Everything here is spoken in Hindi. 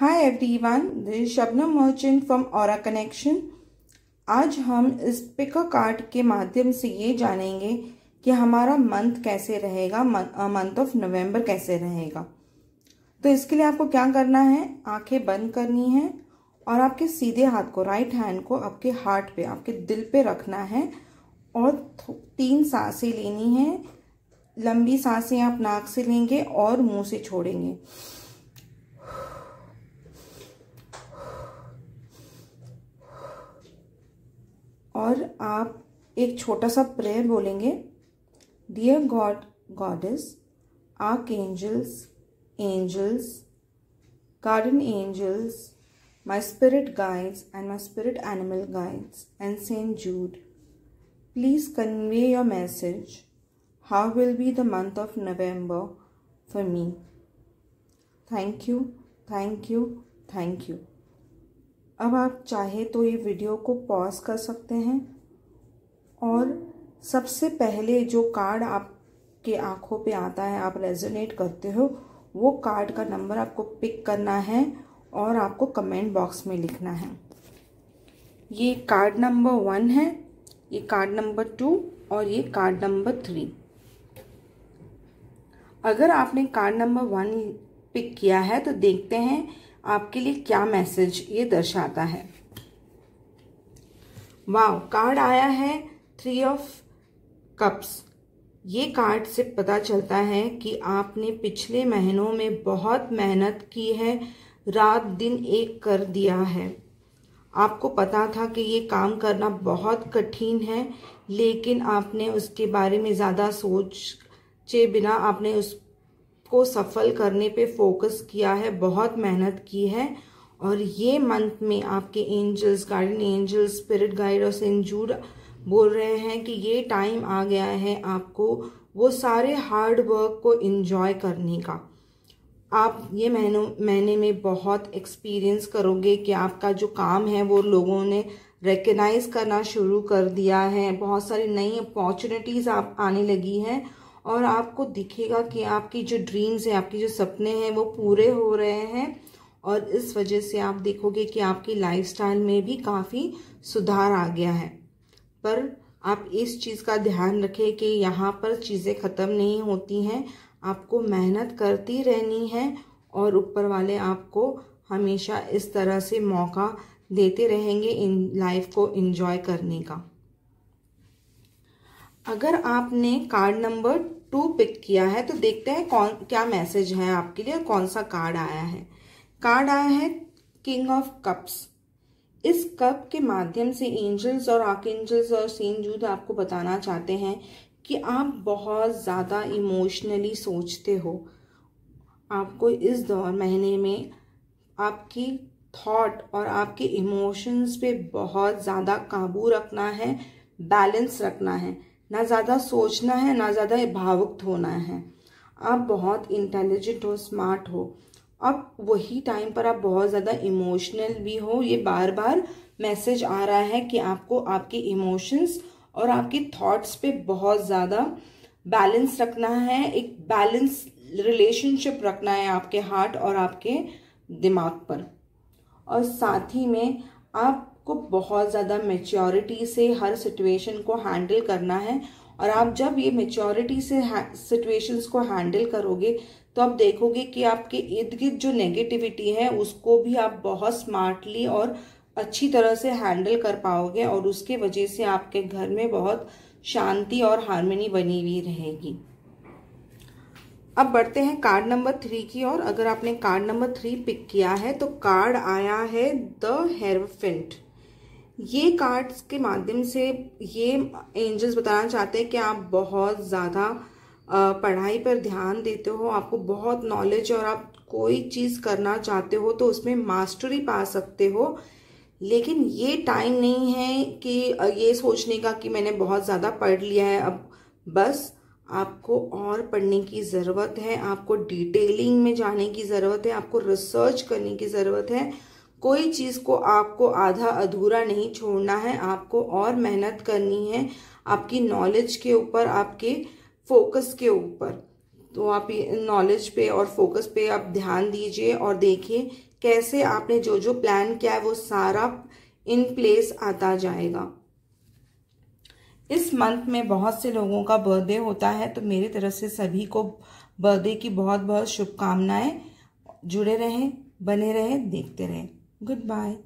Hi everyone this Shabnam Merchant from और कनेक्शन आज हम इस पिका कार्ड के माध्यम से ये जानेंगे कि हमारा मंथ कैसे रहेगा मंथ ऑफ़ नवंबर कैसे रहेगा। तो इसके लिए आपको क्या करना है? आँखें बंद करनी है और आपके सीधे हाथ को राइट हैंड को आपके हार्ट पे, आपके दिल पे रखना है और तीन साँसें लेनी है। लंबी साँसें आप नाक से लेंगे और मुँह से छोड़ेंगे। और आप एक छोटा सा प्रेयर बोलेंगे dear God goddess archangels angels guardian angels my spirit guides and my spirit animal guides and Saint Jude please convey your message how will be the month of November for me thank you thank you thank you अब आप चाहे तो ये वीडियो को पॉज कर सकते हैं। और सबसे पहले जो कार्ड आपके आँखों पे आता है, आप रेजोनेट करते हो, वो कार्ड का नंबर आपको पिक करना है और आपको कमेंट बॉक्स में लिखना है। ये कार्ड नंबर वन है, ये कार्ड नंबर टू और ये कार्ड नंबर थ्री अगर आपने कार्ड नंबर वन पिक किया है तो देखते हैं आपके लिए क्या मैसेज ये दर्शाता है? वाह कार्ड आया है थ्री ऑफ़ कप्स ये कार्ड से पता चलता है कि आपने पिछले महीनों में बहुत मेहनत की है, रात दिन एक कर दिया है। आपको पता था कि ये काम करना बहुत कठिन है, लेकिन आपने उसके बारे में ज़्यादा सोच बिना आपने उसको सफल करने पे फोकस किया है, बहुत मेहनत की है। और ये मंथ में आपके angels guardian angels spirit guide और सेंजूर बोल रहे हैं कि ये टाइम आ गया है आपको वो सारे हार्ड वर्क को इन्जॉय करने का। आप ये महीनों, महीने में बहुत एक्सपीरियंस करोगे कि आपका जो काम है वो लोगों ने रिकग्नाइज करना शुरू कर दिया है। बहुत सारी नई अपॉर्चुनिटीज़ आप आने लगी हैं। और आपको दिखेगा कि आपकी जो ड्रीम्स हैं, आपके जो सपने हैं, वो पूरे हो रहे हैं। और इस वजह से आप देखोगे कि आपकी लाइफस्टाइल में भी काफ़ी सुधार आ गया है। पर आप इस चीज़ का ध्यान रखें कि यहाँ पर चीज़ें ख़त्म नहीं होती हैं। आपको मेहनत करती रहनी है और ऊपर वाले आपको हमेशा इस तरह से मौका देते रहेंगे इन लाइफ को एंजॉय करने का। अगर आपने कार्ड नंबर टू पिक किया है तो देखते हैं कौन, क्या मैसेज है आपके लिए कौन सा कार्ड आया है। कार्ड आया है किंग ऑफ़ कप्स इस कप के माध्यम से एंजल्स और आर्क एंजल्स और सेन जूद आपको बताना चाहते हैं कि आप बहुत ज़्यादा इमोशनली सोचते हो। आपको इस दौर महीने में आपकी थॉट और आपके इमोशंस पे बहुत ज़्यादा काबू रखना है बैलेंस रखना है। ना ज़्यादा सोचना है, ना ज़्यादा भावुक होना है। आप बहुत इंटेलिजेंट हो स्मार्ट हो। अब वही टाइम पर आप बहुत ज़्यादा इमोशनल भी हो, ये बार बार मैसेज आ रहा है कि आपको आपके इमोशंस और आपके थॉट्स पे बहुत ज़्यादा बैलेंस रखना है, एक बैलेंस रिलेशनशिप रखना है आपके हार्ट और आपके दिमाग पर। और साथ ही में आप आपको बहुत ज़्यादा मेच्योरिटी से हर सिचुएशन को हैंडल करना है। और आप जब ये मेच्योरिटी से सिचुएशंस को हैंडल करोगे तो आप देखोगे कि आपके इर्द गिर्द जो नेगेटिविटी है, उसको भी आप बहुत स्मार्टली और अच्छी तरह से हैंडल कर पाओगे और उसके वजह से आपके घर में बहुत शांति और हारमोनी बनी हुई रहेगी। अब बढ़ते हैं कार्ड नंबर थ्री की और अगर आपने कार्ड नंबर थ्री पिक किया है तो कार्ड आया है द हेरफिंट ये कार्ड्स के माध्यम से ये एंजल्स बताना चाहते हैं कि आप बहुत ज़्यादा पढ़ाई पर ध्यान देते हो, आपको बहुत नॉलेज और आप कोई चीज़ करना चाहते हो तो उसमें मास्टरी पा सकते हो। लेकिन ये टाइम नहीं है कि ये सोचने का कि मैंने बहुत ज़्यादा पढ़ लिया है। अब बस आपको और पढ़ने की ज़रूरत है, आपको डिटेलिंग में जाने की ज़रूरत है, आपको रिसर्च करने की ज़रूरत है। कोई चीज़ को आपको आधा अधूरा नहीं छोड़ना है, आपको और मेहनत करनी है आपकी नॉलेज के ऊपर, आपके फोकस के ऊपर। तो आप नॉलेज पे और फोकस पे आप ध्यान दीजिए और देखिए कैसे आपने जो जो प्लान किया है वो सारा इन प्लेस आता जाएगा। इस मंथ में बहुत से लोगों का बर्थडे होता है तो मेरी तरफ़ से सभी को बर्थडे की बहुत बहुत शुभकामनाएँ। जुड़े रहें, बने रहें, देखते रहें। Good bye